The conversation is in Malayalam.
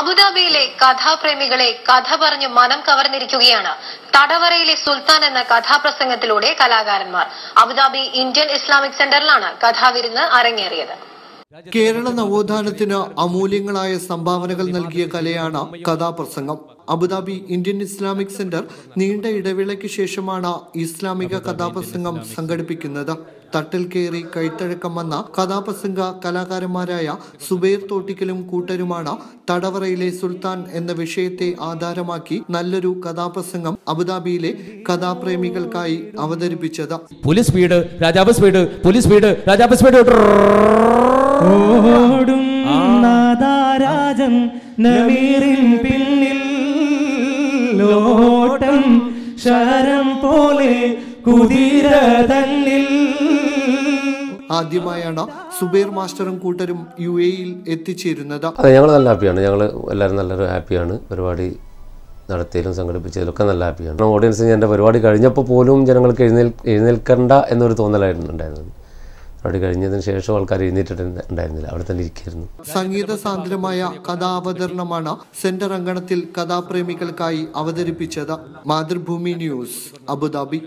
അബുദാബിയിലെ കഥാപ്രേമികളെ കഥ പറഞ്ഞു മനം കവർന്നിരിക്കുകയാണ് തടവറയിലെ സുൽത്താൻ എന്ന കഥാപ്രസംഗത്തിലൂടെ കലാകാരന്മാർ. അബുദാബി ഇന്ത്യൻ ഇസ്ലാമിക് സെന്ററിലാണ് കഥാവിരുന്ന് അരങ്ങേറിയത്. കേരള നവോത്ഥാനത്തിന് അമൂല്യങ്ങളായ സംഭാവനകൾ നൽകിയ കലയാണ് കഥാപ്രസംഗം. അബുദാബി ഇന്ത്യൻ ഇസ്ലാമിക് സെന്റർ നീണ്ട ഇടവേളയ്ക്ക് ശേഷമാണ് ഇസ്ലാമിക കഥാപ്രസംഗം സംഘടിപ്പിക്കുന്നത്. തട്ടിൽ കയറി കൈത്തഴക്കം വന്ന കഥാപ്രസംഗ കലാകാരന്മാരായ സുബൈർ തോട്ടിക്കലും കൂട്ടരുമാണ് തടവറയിലെ സുൽത്താൻ എന്ന വിഷയത്തെ ആധാരമാക്കി നല്ലൊരു കഥാപ്രസംഗം അബുദാബിയിലെ കഥാപ്രേമികൾക്കായി അവതരിപ്പിച്ചത്. പോലീസ് സ്പീഡ് രാജാവ് സ്പീഡ് പോലീസ് സ്പീഡ് രാജാവ് സ്പീഡ് ഓടും നാദാരാജൻ നമീറിൻ പിന്നിൽ. ലോട്ടം ശരം പോലെ കുതിര തന്നിൽ. ആദ്യമായാണ് സുബൈർ മാസ്റ്ററും കൂട്ടരും യു എയിൽ എത്തിച്ചേരുന്നത്. അതെ ഞങ്ങൾ നല്ല ഹാപ്പിയാണ്. ഞങ്ങൾ എല്ലാവരും നല്ലൊരു ഹാപ്പിയാണ്. പരിപാടി നടത്തിയതിലും സംഘടിപ്പിച്ചതിലും ഒക്കെ നല്ല ഹാപ്പിയാണ്. ഓഡിയൻസിന് എന്റെ പരിപാടി കഴിഞ്ഞപ്പോൾ പോലും ജനങ്ങൾക്ക് എഴുന്നേൽ എഴുന്നേൽക്കണ്ട എന്നൊരു തോന്നലായിരുന്നു ഉണ്ടായിരുന്നത്. പരിപാടി കഴിഞ്ഞതിന് ശേഷം ആൾക്കാർ എഴുന്നേറ്റിട്ട് ഉണ്ടായിരുന്നില്ല. അവിടെ തന്നെ ഇരിക്കായിരുന്നു. സംഗീത സാന്ദ്രമായ കഥാവതരണമാണ് സെന്റർ അങ്കണത്തിൽ കഥാപ്രേമികൾക്കായി അവതരിപ്പിച്ചത്. Mathrubhumi news Abu Dhabi.